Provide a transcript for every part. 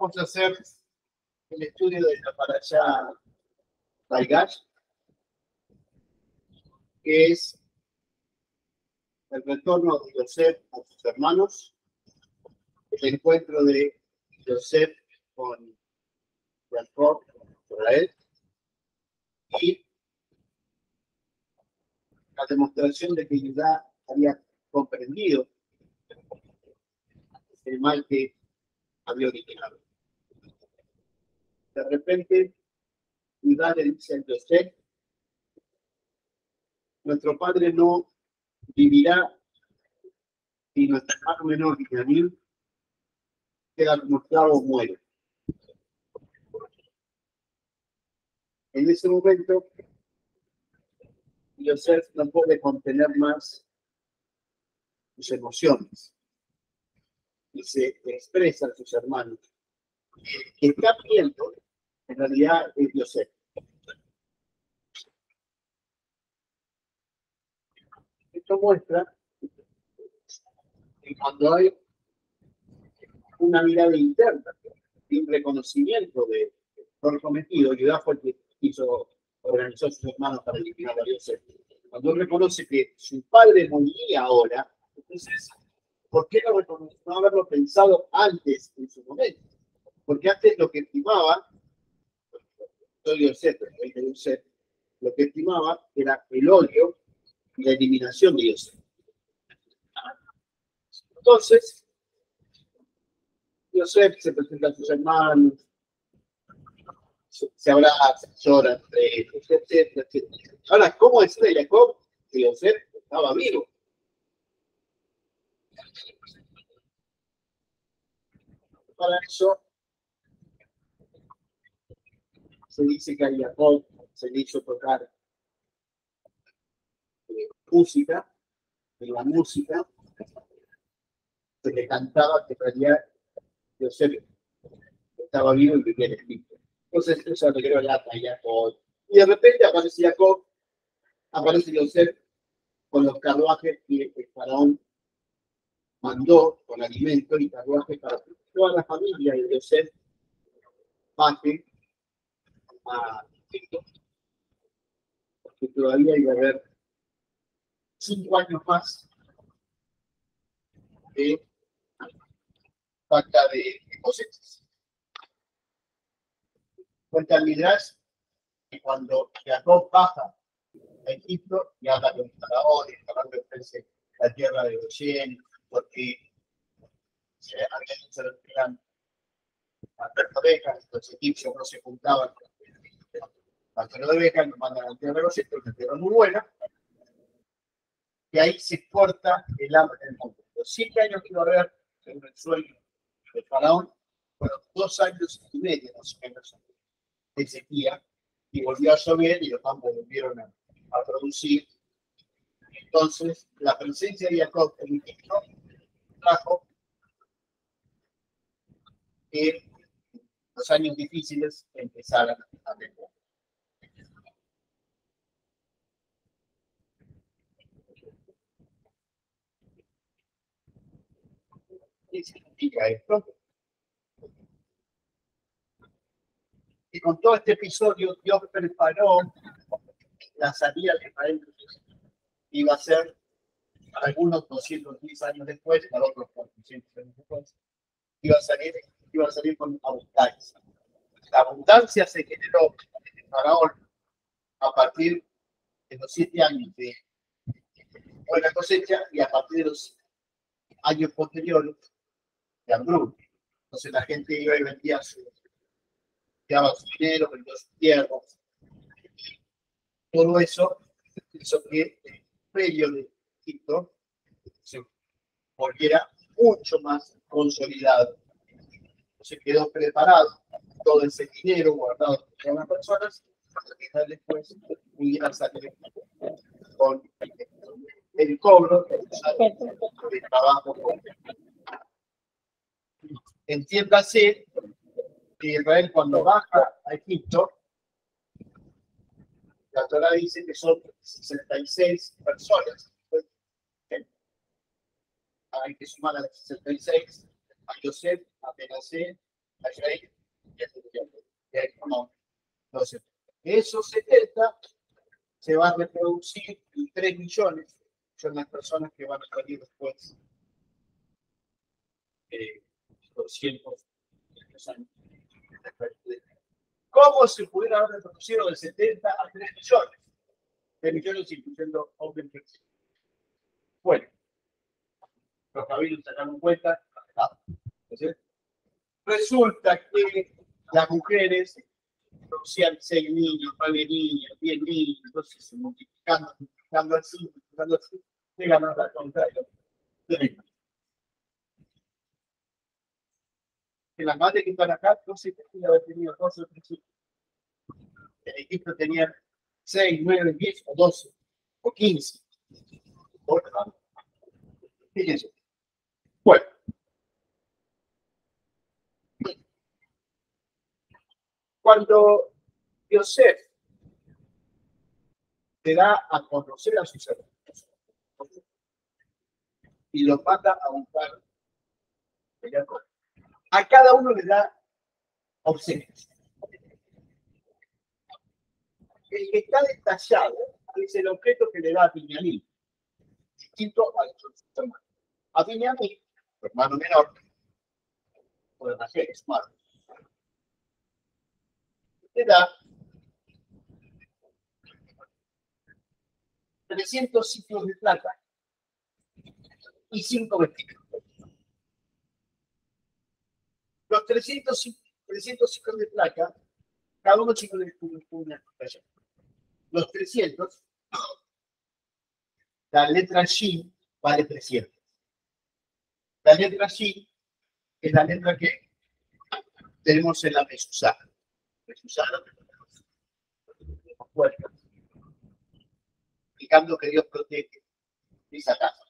vamos a hacer el estudio de la parasha Baigash, que es el retorno de Yosef a sus hermanos, el encuentro de Yosef con Jacob, Israel, y la demostración de que Judá había comprendido el mal que había originado. De repente, Judá le dice a José, nuestro padre no vivirá y nuestro hermano menor, Benjamín, queda como esclavo muere. En ese momento, Joseph no puede contener más sus emociones y se expresa a sus hermanos. que está viendo, en realidad, es Joseph. Esto muestra que cuando hay una mirada interna y un reconocimiento de lo cometido, Judá fue el que hizo, organizó a sus hermanos para eliminar a Joseph. Cuando reconoce que su padre moría ahora, entonces, ¿por qué no, no haberlo pensado antes en su momento? Porque antes lo que estimaba, soy Joseph, lo que estimaba era el odio y la eliminación de Joseph. Entonces, Joseph se presenta a sus hermanos, se abraza, llora entre ellos, etcétera, etcétera. Ahora, ¿cómo es de Jacob que Joseph estaba vivo? Para eso se dice que a Jacob se le hizo tocar música, en la música se le cantaba que en realidad Joseph estaba vivo y vivía en Egipto. Entonces eso le creo lata a Jacob. Y de repente aparece Jacob, aparece Joseph con los carruajes que el faraón mandó con alimento y carruajes para toda la familia de Joseph baje a Egipto, porque todavía iba a haber cinco años más de falta de cosechas. Cuenta Midrash que cuando Jacob baja a Egipto y habla con Faraón, le ofrece la tierra de Goshen, porque se habían eran las ovejas, los egipcios no se juntaban para no ovejas, nos mandan a la tierra de la tierra es muy buena, y ahí se corta el hambre del mundo. Los siete años que iba a haber, en el sueño de Faraón, fueron dos años y medio más o menos de sequía, y volvió a llover y los campos volvieron a, a producir. Entonces, la presencia de Jacob en Egipto trajo que los años difíciles empezaran a mejorar. ¿Qué significa esto? Y con todo este episodio, Dios preparó la salida de Israel. Iba a ser para algunos 210 años después, para otros 400 años después. Iba a salir, iba a salir con abundancia. La abundancia se generó en el faraón a partir de los siete años de buena cosecha y a partir de los años posteriores de. Entonces la gente iba y vendía su, dinero, vendía sus tierras. Todo eso hizo que el imperio de Egipto se volviera mucho más consolidado. Se quedó preparado todo ese dinero guardado por las personas para que después pudieran salir con el cobro del trabajo. Entiéndase que Israel cuando baja a Egipto, la Torah dice que son 66 personas. Hay que sumar a las 66 a Joseph, a Menasé, Entonces, esos 70 se van a reproducir en 3 millones, son las personas que van a salir después. Eh, 200 años. ¿Cómo se pudiera haber reproducido de 70 a 3 millones? 3 millones incluyendo Open Bueno, los cabildos se dan cuenta. Resulta que las mujeres producían 6 niños, 9 niños, 10 niños, entonces multiplicando, multiplicando así, multiplicando así, llegan a la contrario. Que las madres que están acá, no sé si haber tenido 12 o 13 hijos. En Egipto tenían 6, 9, 10 o 12 o 15. Fíjense. Bueno. Cuando Yosef te da a conocer a sus hermanos y los manda a buscar a cada uno le da obsequios. El que está detallado es el objeto que le da a Piñaní, distinto a los hermanos. A Piñaní, su hermano menor, o de Rachel, es malo da 300 ciclos de plata y 5 vestidos. Los 300, 300 ciclos de plata, cada uno chico de una Los 300, la letra G vale 300. La letra G es la letra que tenemos en la mesuzá usaron puertas, explicando que Dios protege esa casa.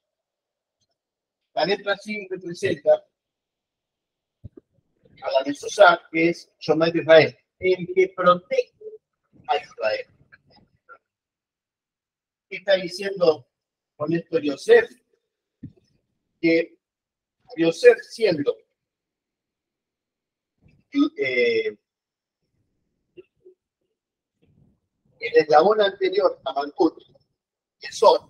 La letra 5 representa a la Mesosá, que es Shomer Israel, el que protege a Israel. ¿Qué está diciendo con esto Yosef? Que Yosef siendo eh, el eslabón anterior a Malkut, que son,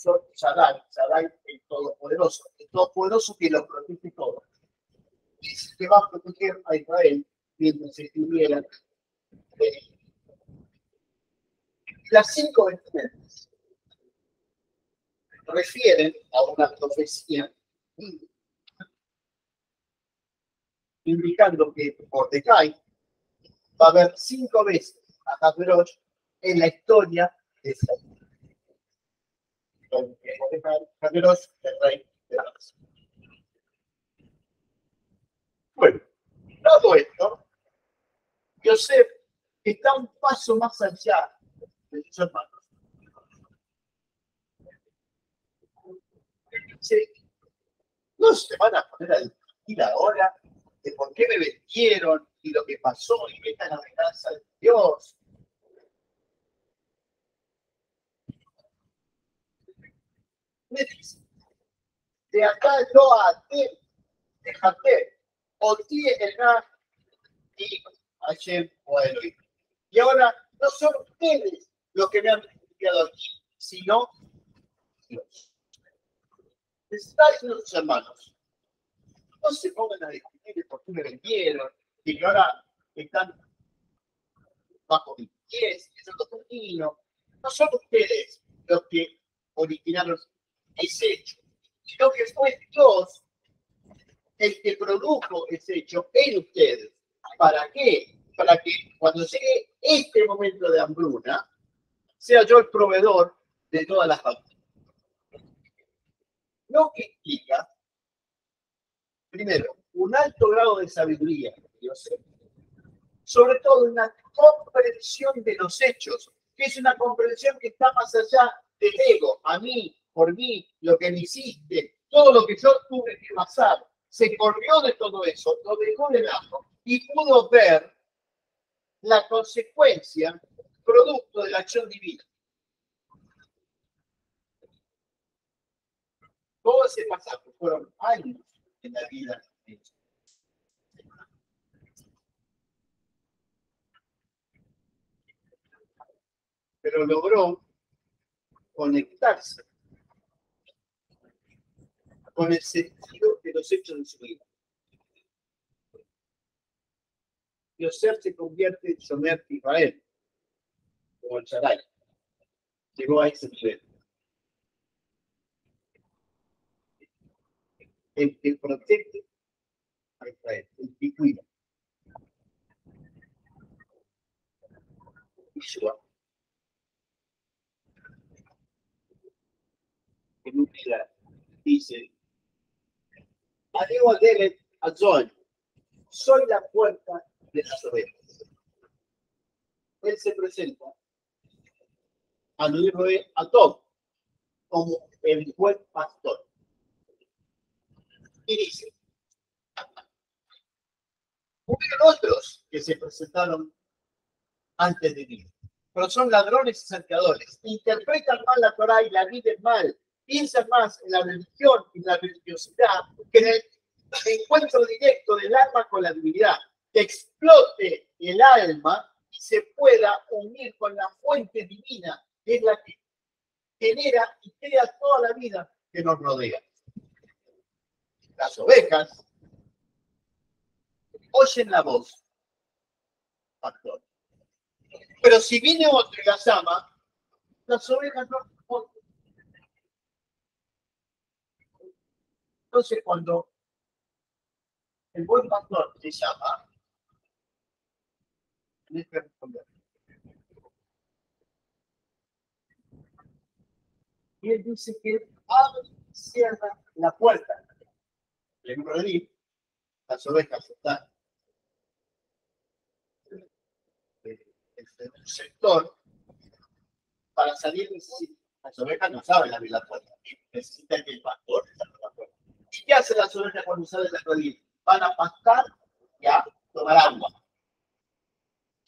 son Shaddai, Shaddai el Todopoderoso, el Todopoderoso que lo protege todo. Y que va a proteger a Israel mientras estuviera Las cinco vestimentas refieren a una profecía indicando que Mordecai va a haber cinco veces a Hasberosh en la historia de Israel. Rey. Bueno, todo esto, Yosef está un paso más allá de sus hermanos. No se van a poner a discutir ahora de por qué me vendieron, y lo que pasó y está la venganza de Dios. Me dice, de acá no a ti, déjate, o ti el y Hashem o Y ahora no son ustedes los que me han enviado aquí, sino Dios. Estáis los hermanos. No se pongan a discutir por qué me vendieron, y que ahora están bajo mi pies, que son los. No son ustedes los que originaron ese hecho, sino que fue Dios el que produjo ese hecho en ustedes. ¿Para qué? Para que cuando llegue este momento de hambruna, sea yo el proveedor de todas las familias. Lo que implica, primero, un alto grado de sabiduría sobre todo una comprensión de los hechos, que es una comprensión que está más allá del ego, a mí, por mí, lo que me hiciste, todo lo que yo tuve que pasar, se corrió de todo eso, lo dejó de lado y pudo ver la consecuencia producto de la acción divina. Todo ese pasaje fueron años en la vida Pero logró conectarse con el sentido de los hechos de su vida. Yosef se convierte en Shomer Israel, como el Shaddai. Llegó a ese nivel. El que protege a Israel, el que cuida. Yeshua. En un día dice, Adiós a Zoe, soy la puerta de las ovejas. Él se presenta a Luis a todo como el buen pastor. Y dice, hubo otros que se presentaron antes de mí, pero son ladrones y saqueadores. Interpretan mal la Torah y la viven mal. Piensan más en la religión y la religiosidad que en el encuentro directo del alma con la divinidad que explote el alma y se pueda unir con la fuente divina, que es la que genera y crea toda la vida que nos rodea. Las ovejas oyen la voz. Pero si viene otro y las ama, las ovejas no Entonces, cuando el buen pastor se llama, y él dice que abre y cierra la puerta. En Madrid, las ovejas están en un sector para salir las ovejas no saben abrir la puerta. Necesitan que el pastor abra la puerta ¿y qué hacen las ovejas cuando salen de la van a pastar y a tomar agua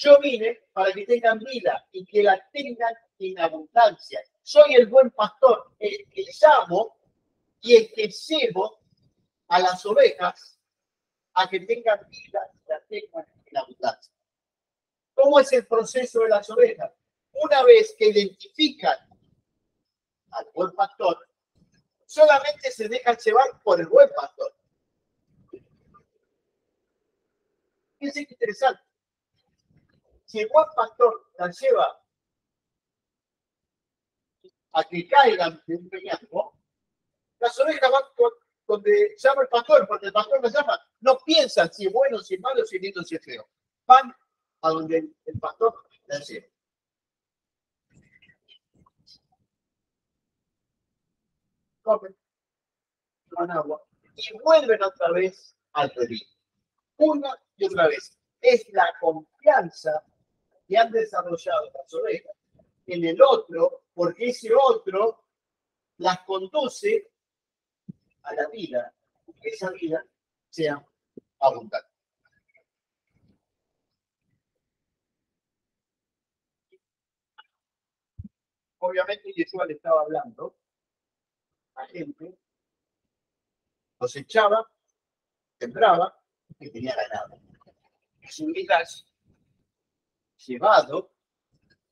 yo vine para que tengan vida y que la tengan en abundancia. Soy el buen pastor, el que llamo y el que llevo a las ovejas a que tengan vida y la tengan en abundancia. ¿Cómo es el proceso de las ovejas? Una vez que identifican al buen pastor, solamente se dejan llevar por el buen pastor. Es interesante si el buen pastor la lleva a que caigan de un peñasco, las ovejas van donde llama el pastor, porque el pastor las llama, no piensan si es bueno, si es malo, si es lindo, si es feo. Van a donde el pastor las lleva. Comen, toman agua y vuelven otra vez al redil. Una y otra vez. Es la confianza que han desarrollado las ovejas en el otro, porque ese otro las conduce a la vida, que esa vida sea abundante. Obviamente Jesús le estaba hablando a gente, cosechaba, sembraba y tenía ganado. Es un llevado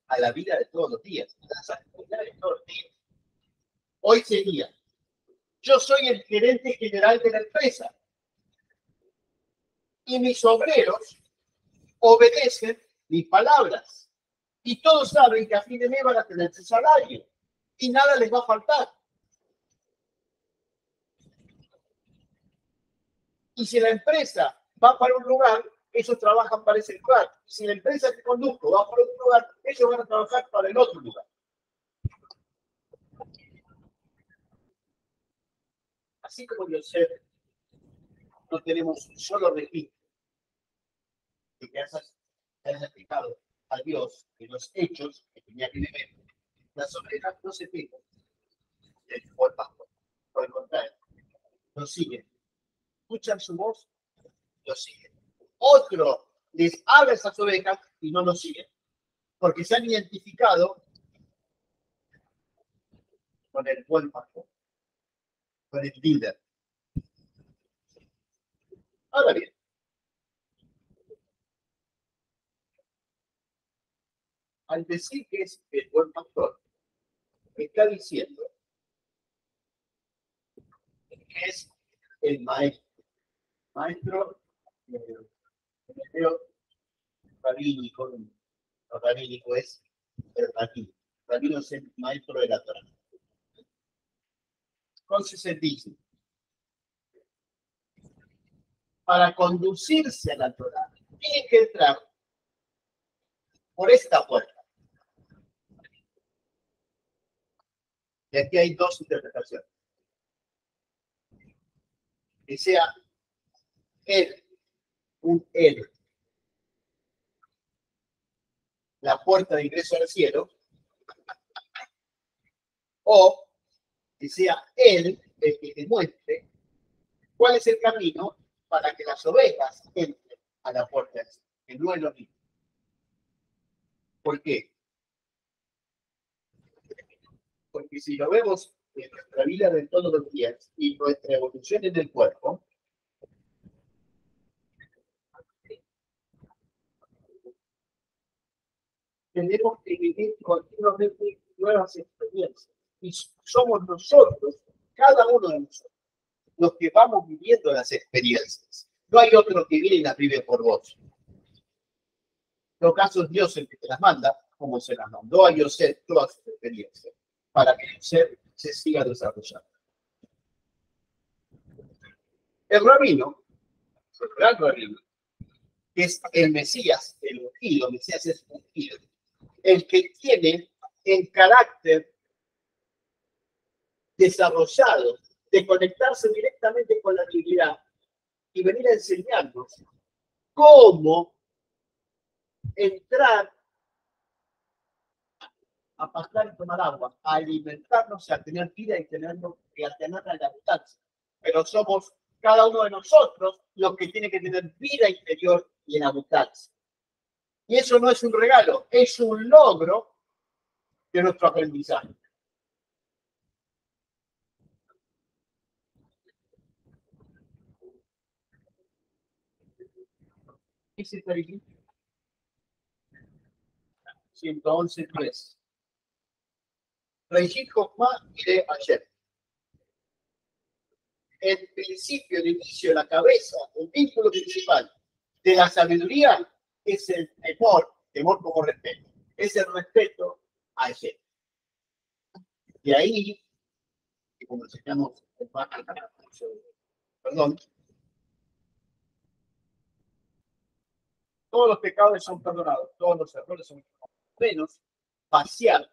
a la vida de todos los días, a las actividades de todos los días. Hoy sería, yo soy el gerente general de la empresa y mis obreros obedecen mis palabras y todos saben que a fin de mes van a tener su salario y nada les va a faltar. Y si la empresa va para un lugar, ellos trabajan para ese lugar. Si la empresa que conduzco va para otro lugar, ellos van a trabajar para el otro lugar. Así como sé, no tenemos un solo registro de que hayas, explicado a Dios de los hechos que tenía que ver. Las ovejas no se fijan por el contrario, lo siguen. Escuchan su voz, lo siguen otro les habla esas ovejas y no lo siguen, porque se han identificado con el buen pastor, con el líder. Ahora bien, al decir que es el buen pastor, está diciendo que es el maestro. Maestro eh, rabínico, no rabínico es el rabino. Rabino es el maestro de la Torah. Entonces se dice, para conducirse a la Torah, tiene que entrar por esta puerta. Y aquí hay dos interpretaciones. Que sea él, un él, la puerta de ingreso al cielo, o que sea él el que te muestre cuál es el camino para que las ovejas entren a la puerta, que no es lo mismo. ¿Por qué? Porque si lo vemos en nuestra vida de todos los días y nuestra evolución en el cuerpo, tenemos que vivir continuamente nuevas experiencias. Y somos nosotros, cada uno de nosotros, los que vamos viviendo las experiencias. No hay otro que viene y las vive por vos. En todo caso, es Dios el que te las manda, como se las mandó a Yosef todas sus experiencias para que ser se siga desarrollando. El rabino, el gran rabino, es el Mesías, el ungido, Mesías es ungido, el que tiene el carácter desarrollado de conectarse directamente con la divinidad y venir a enseñarnos cómo entrar a pasar y tomar agua, a alimentarnos, a tener vida y, tenernos, y a tener la abundancia. Pero somos cada uno de nosotros los que tiene que tener vida interior y en abundancia. Y eso no es un regalo, es un logro de nuestro aprendizaje. ¿Qué es esta 111.3. Reshit Jochma de ayer. El principio, el inicio, la cabeza, el vínculo principal de la sabiduría es el temor, temor como respeto, es el respeto a ayer. De ahí, como enseñamos, perdón, todos los pecados son perdonados, todos los errores son menos hacia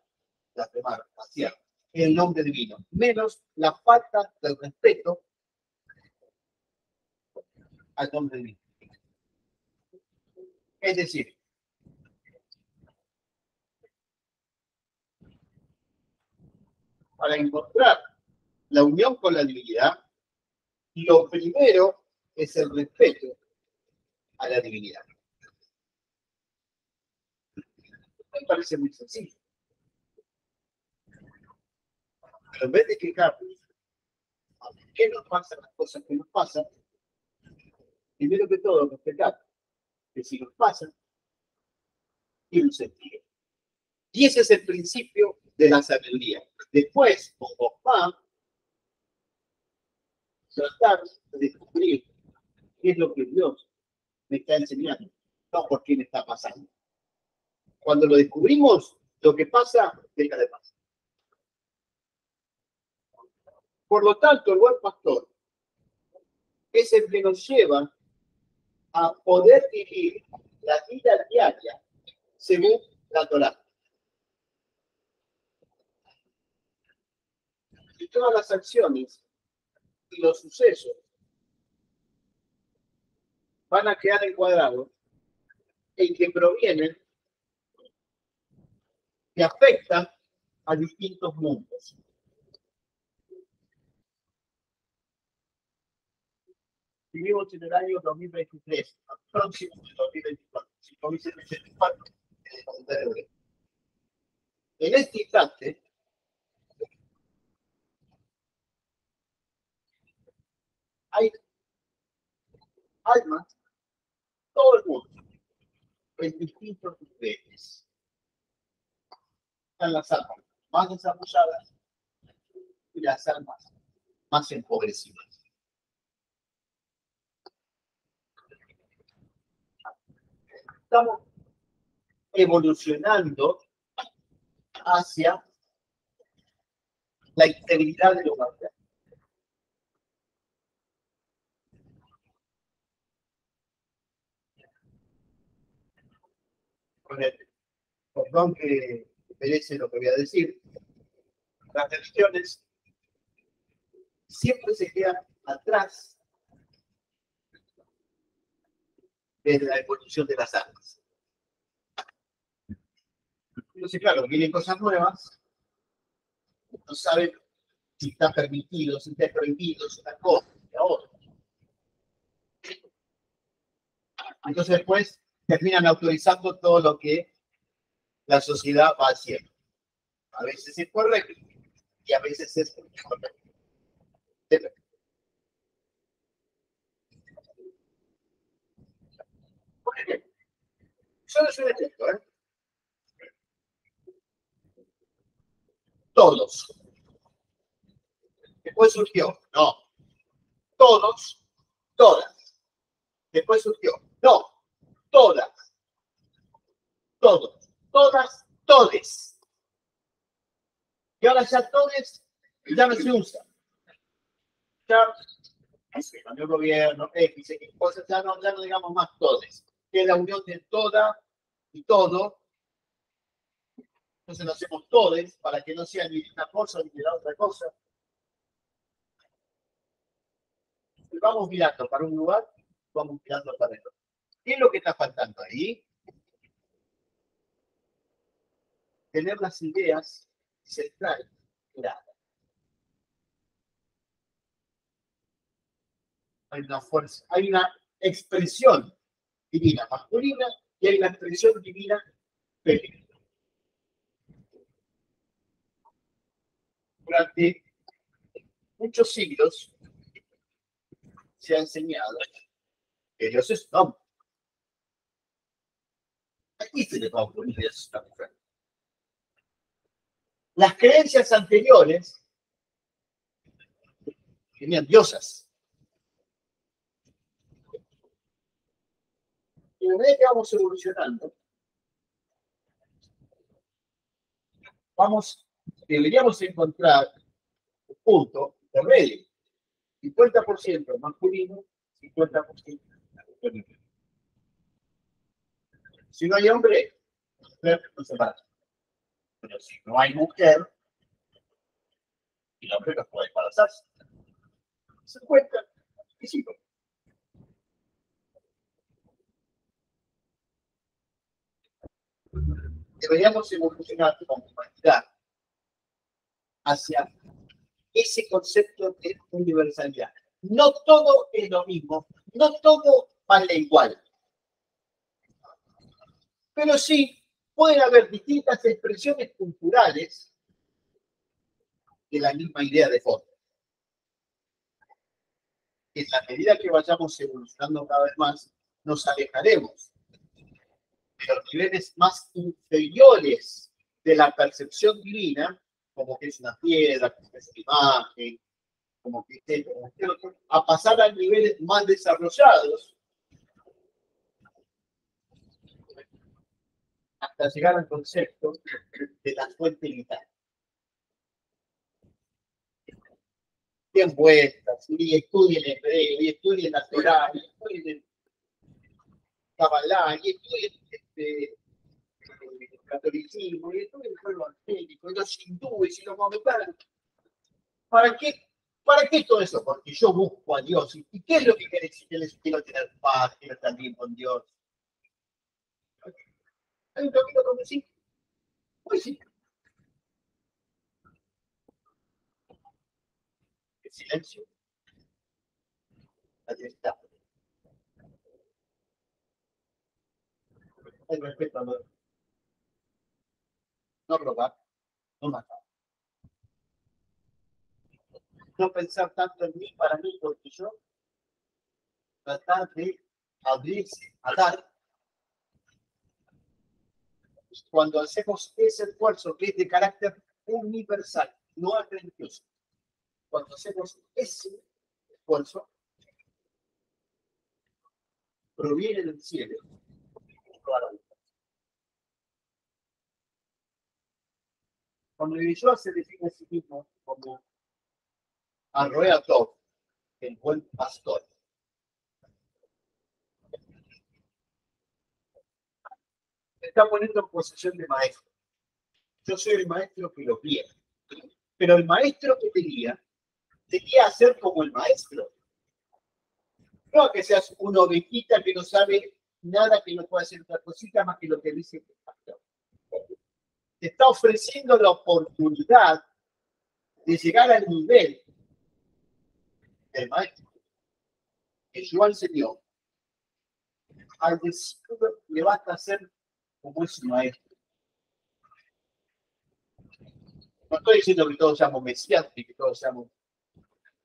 el nombre divino, menos la falta del respeto al nombre divino. Es decir, para encontrar la unión con la divinidad, lo primero es el respeto a la divinidad. Me parece muy sencillo. en vez de quejarnos, ¿qué nos pasan las cosas que nos pasan? Primero que todo, respetar que si nos pasan, tiene un sentido. Y ese es el principio de la sabiduría. Después, como papá, tratar de descubrir qué es lo que Dios me está enseñando, no por qué me está pasando. Cuando lo descubrimos, lo que pasa deja de pasar. Por lo tanto, el buen pastor es el que nos lleva a poder vivir la vida diaria según la Torah. Y todas las acciones y los sucesos van a quedar encuadrados en que provienen que afectan a distintos mundos. Vivimos en el año 2023, próximo de 2024. Si comienza el 2024, en este instante, hay, almas, todo el mundo, en distintos niveles. Están las almas más desarrolladas y las almas más empobrecidas. Estamos evolucionando hacia la integridad de los materiales. Perdón que merece lo que voy a decir. Las religiones siempre se quedan atrás desde la evolución de las armas. Entonces, claro, vienen cosas nuevas, no saben si está permitido, si está prohibido, si está cosa, si otra. Entonces después terminan autorizando todo lo que la sociedad va haciendo. A veces es correcto y a veces es incorrecto. Solo es un ejemplo, ¿eh? Todos. Después surgió, no. Todos, todas. Después surgió, no. Todas. Todos. Todas, todes. Y ahora ya todes ya no se usa. Ya, no el gobierno, X, X cosas, ya no, ya no digamos más todes que es la unión de toda y todo. Entonces lo hacemos todos para que no sea ni una cosa ni la otra cosa. Vamos mirando para un lugar, vamos mirando para el otro. ¿Qué es lo que está faltando ahí? Tener las ideas centrales claras. Hay una fuerza, hay una expresión divina masculina y hay la expresión divina femenina. Durante muchos siglos se ha enseñado que Dios es hombre. Aquí se le va a poner esta mujer. Las creencias anteriores tenían diosas. Y a medida que vamos evolucionando, vamos, deberíamos encontrar un punto de medio. 50% masculino, 50% femenino. Si no hay hombre, mujer no se para. Pero si no hay mujer, el hombre no puede embarazarse. Se cuenta y sí, deberíamos evolucionar como humanidad hacia ese concepto de universalidad. No todo es lo mismo, no todo vale igual. Pero sí pueden haber distintas expresiones culturales de la misma idea de fondo. En la medida que vayamos evolucionando cada vez más, nos alejaremos los niveles más inferiores de la percepción divina, como que es una piedra, como que es una imagen, como que es a pasar a niveles más desarrollados, hasta llegar al concepto de la fuente vital. Bien puestas, y estudien hebreo, y estudien la Torah, y estudien Kabbalah, y estudien este, el catolicismo, y todo el pueblo evangélico, y los hindúes y los maometanos. ¿Para qué? ¿Para qué todo eso? Porque yo busco a Dios. ¿Y qué es lo que quiere decir? Quiero tener paz, quiero estar bien con Dios. ¿Hay un camino donde sí? Pues sí. El silencio. El los no robar, no matar. No pensar tanto en mí, para mí, porque yo. tratar de abrirse a dar. Cuando hacemos ese esfuerzo que es de carácter universal, no es religioso, cuando hacemos ese esfuerzo, proviene del cielo Cuando Yeshua se define a sí mismo como Arroeatov, el buen pastor. está poniendo en posesión de maestro. Yo soy el maestro que lo guía. Pero el maestro que te guía, te guía a ser como el maestro. No que seas una ovejita que no sabe nada que no pueda hacer otra cosita más que lo que dice el pastor. Te está ofreciendo la oportunidad de llegar al nivel del maestro. yo enseñó. Al discípulo le basta hacer como es su maestro. No estoy diciendo que todos seamos y que todos seamos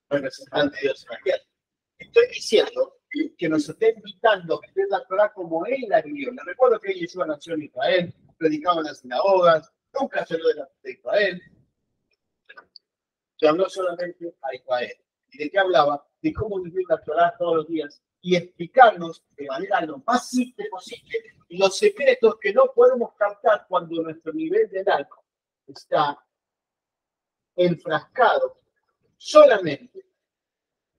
representantes de Dios en Estoy diciendo que nos está invitando a vivir la Torah como él la vivió. Recuerdo que él a nació en Israel, predicaba en las sinagogas, nunca se de, la, de Israel. Se habló solamente a Israel. ¿Y de qué hablaba? De cómo vivir la Torah todos los días y explicarnos de manera lo más simple posible los secretos que no podemos captar cuando nuestro nivel de alma está enfrascado solamente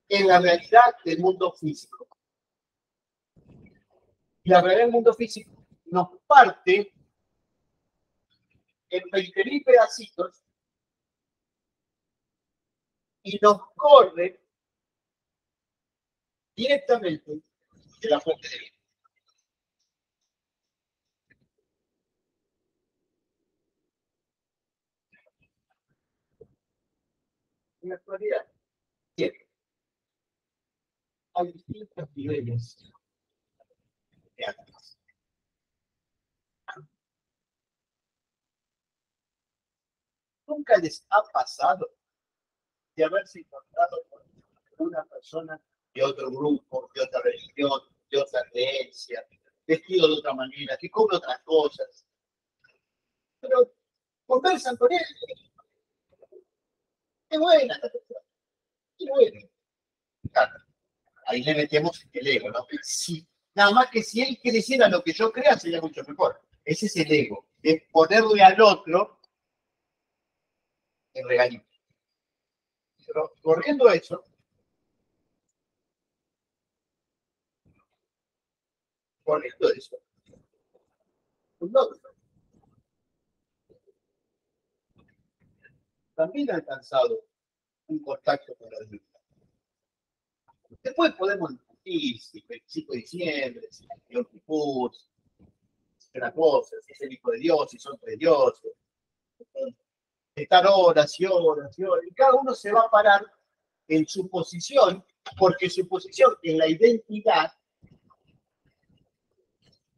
en la realidad del mundo físico. La realidad del mundo físico nos parte en 20.000 pedacitos y nos corre directamente de la fuente de vida. En la actualidad, hay distintos niveles de. Nunca les ha pasado de haberse encontrado con una persona de otro grupo, de otra religión, de otra creencia, vestido de otra manera, que come otras cosas. Pero conversan con él. Qué buena, qué buena. Ahí le metemos el ego, ¿no? Sí. Nada más que si él creciera lo que yo crea, sería mucho mejor. Ese es el ego, es ponerle al otro el regalito. Pero corriendo eso, corriendo eso, no, también ha alcanzado un contacto con la divinidad. Después podemos discutir si el 25 de diciembre, si el Señor si una cosa, si es el Hijo de Dios, si son tres dioses. Estar y horas. Y cada uno se va a parar en su posición, porque su posición en la identidad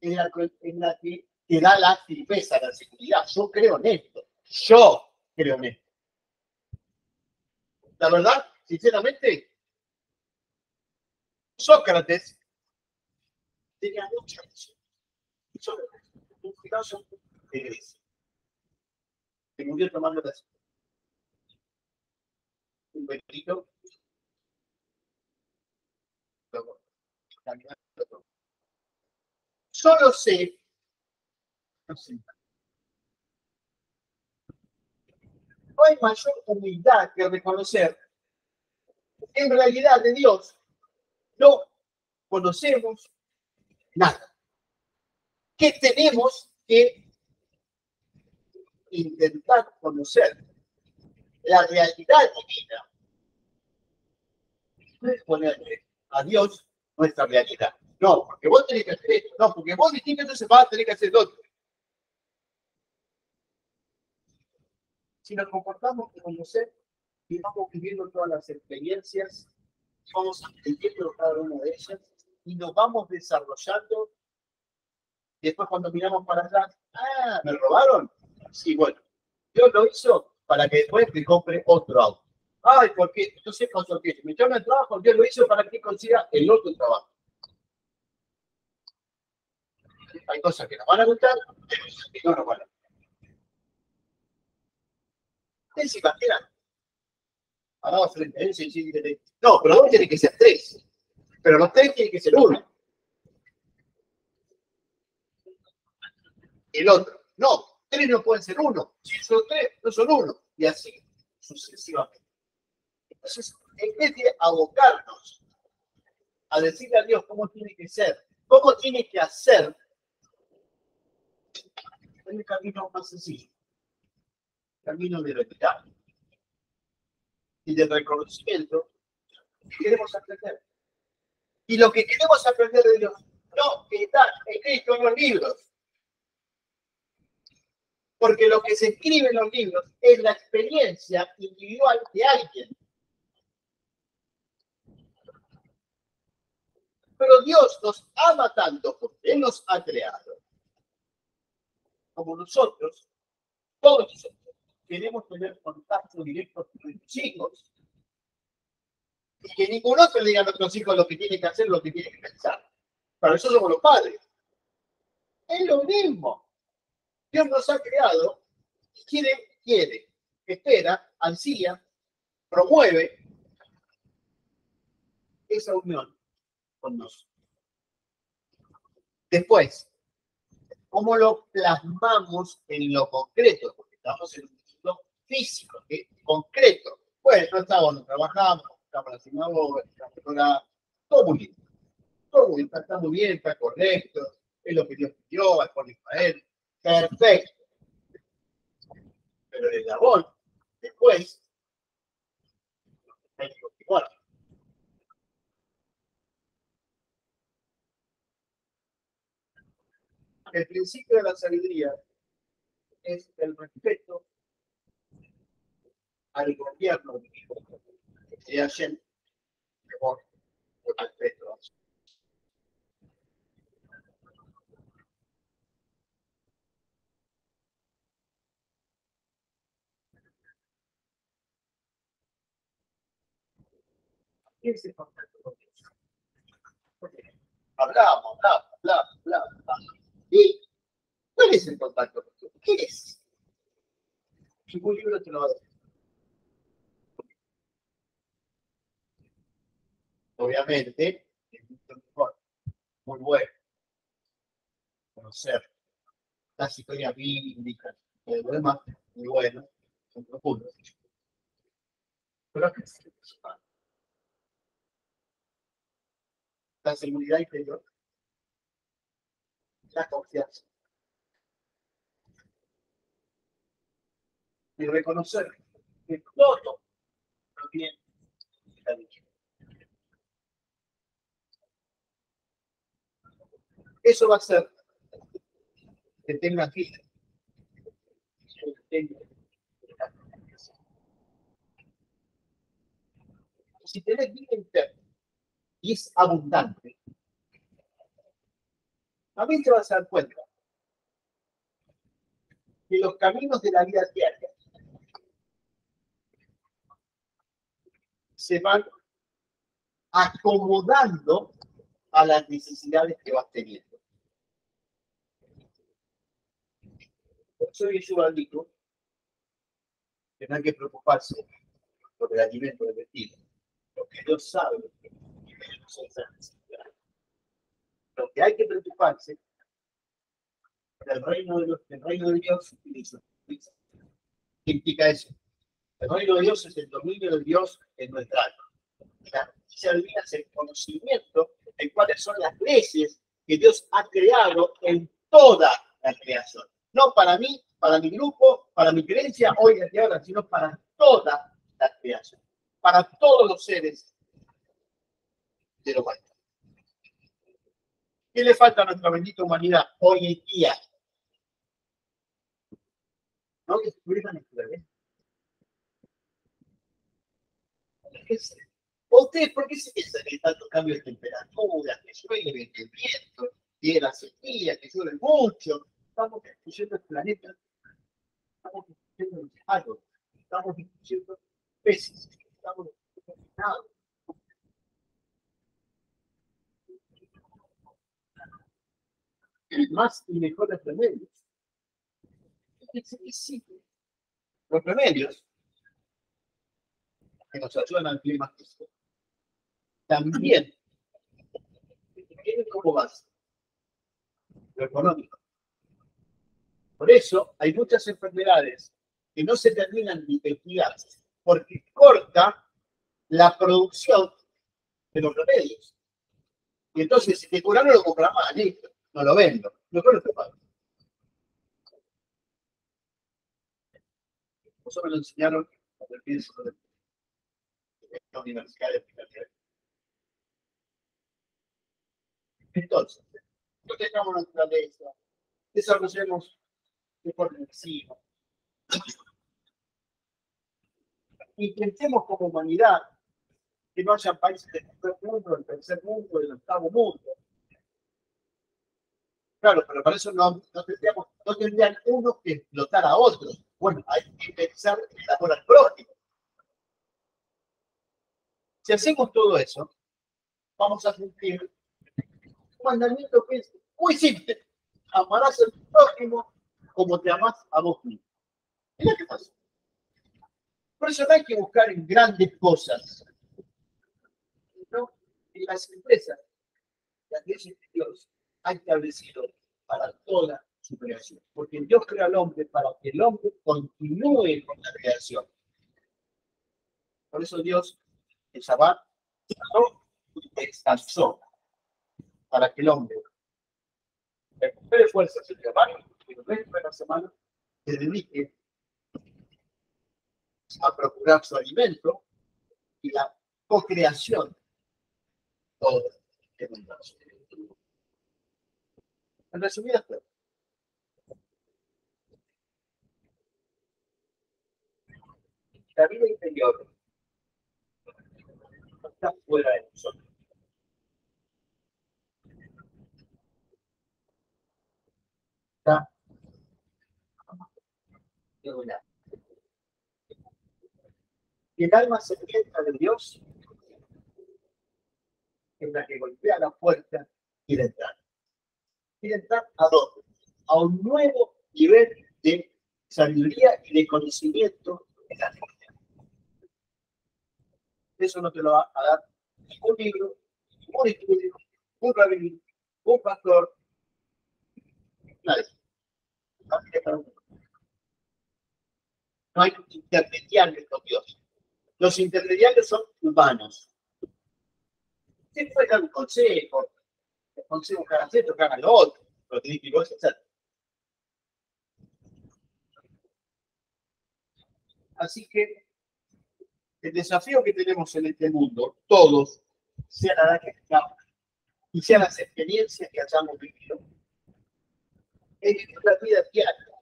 en la, en la que te da la firmeza, la seguridad. Yo creo en esto. Yo creo en esto. La verdad, sinceramente, Sócrates. Tenía mucha razón. Sócrates, un filósofo de Grecia, que murió tomando la un bendito. Solo sé, no sé, no hay mayor humildad que reconocer en realidad de Dios no conocemos nada. Que tenemos que intentar conocer la realidad divina. Ponerle a Dios nuestra realidad. No, porque vos tenés que hacer esto. No, porque vos dijiste entonces vas a tener que hacer lo otro. Si nos comportamos como ser y vamos viviendo todas las experiencias vamos entendiendo cada una de ellas y nos vamos desarrollando. Después cuando miramos para allá ah, ¿me robaron? Sí, bueno, Dios lo hizo para que después me compre otro auto. Ay, porque entonces con sorteo, me echaron el trabajo, Dios lo hizo para que consiga el otro trabajo. Hay cosas que nos van a gustar y no nos van a gustar. Ustedes se imaginan Parado frente a él, sí, sí, sí. No, pero dos tiene que ser tres. Pero los tres tienen que ser uno. El otro. No, tres no pueden ser uno. Si son tres, no son uno. Y así sucesivamente. Entonces, en vez de abocarnos a decirle a Dios cómo tiene que ser, cómo tiene que hacer, es el camino más sencillo. El camino de verdad y de reconocimiento que queremos aprender. Y lo que queremos aprender de Dios no está escrito en los libros. Porque lo que se escribe en los libros es la experiencia individual de alguien. Pero Dios nos ama tanto porque Él nos ha creado. Como nosotros, todos nosotros, queremos tener contacto directo con los hijos. Y que ningún otro le diga a nuestros hijos lo que tienen que hacer, lo que tienen que pensar. Para eso somos los padres. Es lo mismo. Dios nos ha creado y quiere, quiere, espera, ansía, promueve esa unión con nosotros. Después, ¿cómo lo plasmamos en lo concreto? Porque estamos en un físico, concreto. Bueno, no estamos, no trabajamos, estamos la sinagoga, estamos todo muy bien. Todo muy bien, está muy bien, está correcto, es lo que Dios pidió, es por Israel, perfecto. Pero el eslabón, después, continuar. El principio de la sabiduría es el respeto al gobierno de Hashem por respeto ese contacto con Dios. Hablamos, hablamos, hablamos, hablamos. ¿Y cuál es el contacto con Dios? ¿Qué es? Ningún libro te lo va a decir. Obviamente, es muy bueno, conocer las historias bíblicas y lo demás, muy bueno, son profundos. Pero ¿qué es la seguridad interior, la confianza. Y reconocer que todo de la dicha. Eso va a ser que tenga vida. Si tenés vida interna, y es abundante, también te vas a dar cuenta que los caminos de la vida diaria se van acomodando a las necesidades que vas teniendo. Yeshua dijo que hay que preocuparse por el alimento del vestido, porque Dios sabe lo que lo que hay que preocuparse del reino de, del reino de Dios. ¿Qué implica eso? El reino de Dios es el dominio de Dios en nuestra alma. La justicia es el conocimiento de cuáles son las leyes que Dios ha creado en toda la creación. No para mí, para mi grupo, para mi creencia hoy y ahora, sino para toda la creación. Para todos los seres de lo cual. ¿Qué le falta a nuestra bendita humanidad hoy en día? No que. ¿Ustedes por qué se piensan que hay tantos cambios de temperatura, que llueve, que viento, que la sequía, que llueve mucho? Estamos destruyendo el planeta. Estamos destruyendo los árboles. Estamos destruyendo peces. Estamos destruyendo más y mejores remedios. Los remedios que nos ayudan al clima también tienen como base lo económico. Por eso hay muchas enfermedades que no se terminan de investigar porque corta la producción de los remedios. Y entonces, si te curan, no lo compras más, no lo vendo. Mejor lo pago. Eso me lo enseñaron cuando pienso de la universidad de Entonces, protejamos naturaleza, desarrollemos encima. Intentemos como humanidad que no haya países del tercer mundo, del tercer mundo, del octavo mundo. Claro, pero para eso no, no, tendríamos, no tendrían uno que explotar a otros. Bueno, hay que pensar en el amor al prójimo. Si hacemos todo eso, vamos a cumplir un mandamiento que es muy simple. Amarás al prójimo como te amas a vos mismo. Mira qué pasa. Por eso no hay que buscar en grandes cosas, ¿no? en las empresas, las leyes de Dios ha establecido para toda su creación. Porque Dios crea al hombre para que el hombre continúe con la creación. Por eso Dios el Shabbat y descansó para que el hombre recupere fuerzas el trabajo y el resto de la semana se dedique a procurar su alimento y la co-creación todo el universo. En resumidas la vida interior está fuera de nosotros. Está un. Y el alma sedienta de Dios es la que golpea la puerta y la entrada quiere entrar a dónde? A un nuevo nivel de sabiduría y de conocimiento en la vida. Eso no te lo va a dar ningún libro, ningún estudio, un rabino, un pastor, nadie. No hay intermediarios con Dios. Los intermediarios son humanos. Usted puede dar un consejo, consejo que hagan esto, que hagan lo otro, lo que etc. Así que el desafío que tenemos en este mundo, todos, sea la edad que tengamos y sean las experiencias que hayamos vivido, es vivir la vida diaria,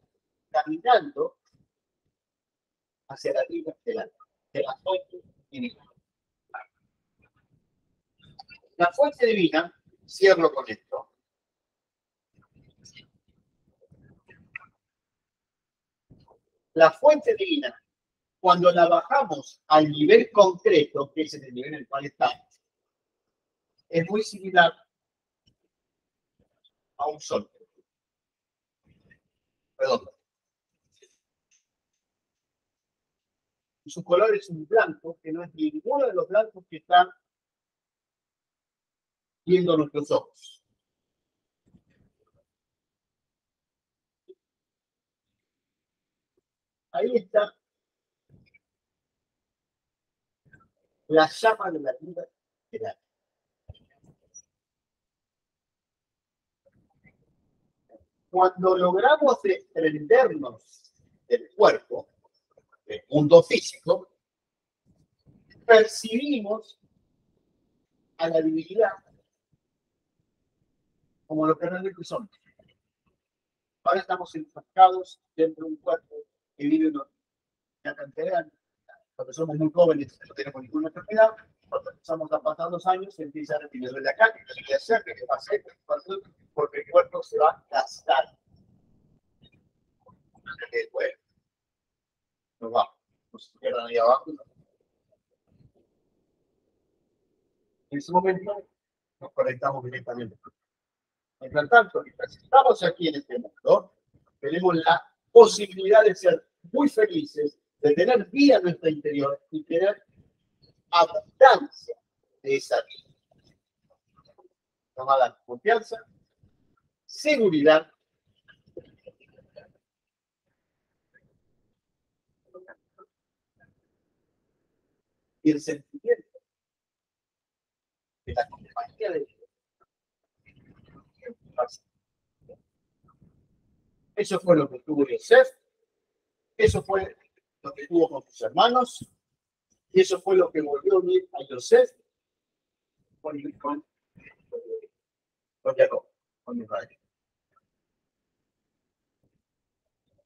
caminando hacia la vida de la, de la fuente divina. La fuente divina Cierro con esto. La fuente divina, cuando la bajamos al nivel concreto, que es el nivel en el cual estamos, es muy similar a un sol. Perdón. Su color es un blanco que no es ninguno de los blancos que están viendo nuestros ojos. Ahí está la llama de la vida Cuando logramos desprendernos del cuerpo, del mundo físico, percibimos a la divinidad como los canales que son. Ahora estamos enfrascados dentro de un cuerpo que vive una cantidad cuando somos muy jóvenes no tenemos ninguna enfermedad, cuando empezamos a pasar los años empieza a recibir de acá, que que hacer, que va a hacer, porque el cuerpo se va a gastar. Bueno, va, nos quedan ahí abajo. En ese momento nos conectamos directamente. Mientras tanto, mientras estamos aquí en este mundo, tenemos la posibilidad de ser muy felices, de tener vida en nuestro interior y tener abundancia de esa vida. Llamada confianza, seguridad y el sentimiento. De la compañía de Dios. Eso fue lo que tuvo Yosef, eso fue lo que tuvo con sus hermanos, y eso fue lo que volvió a unir a Yosef con, con, con Jacob, con Israel.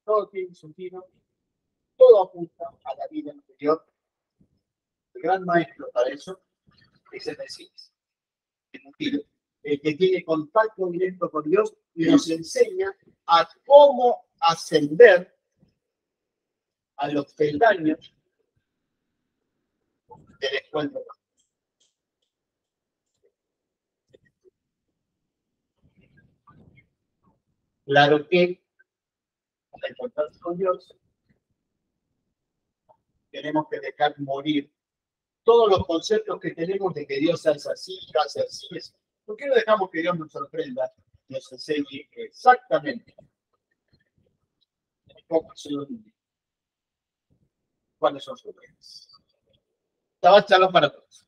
Todo tiene sentido, todo apunta a la vida interior el gran maestro para eso es el Mesías. El que tiene contacto directo con Dios y nos enseña a cómo ascender a los peldaños del encuentro Claro que para encontrarse con Dios tenemos que dejar morir todos los conceptos que tenemos de que Dios hace así, hace así. ¿Por qué no dejamos que Dios nos sorprenda, nos enseñe exactamente ¿Cuáles son sus reglas? Estaba charla para todos.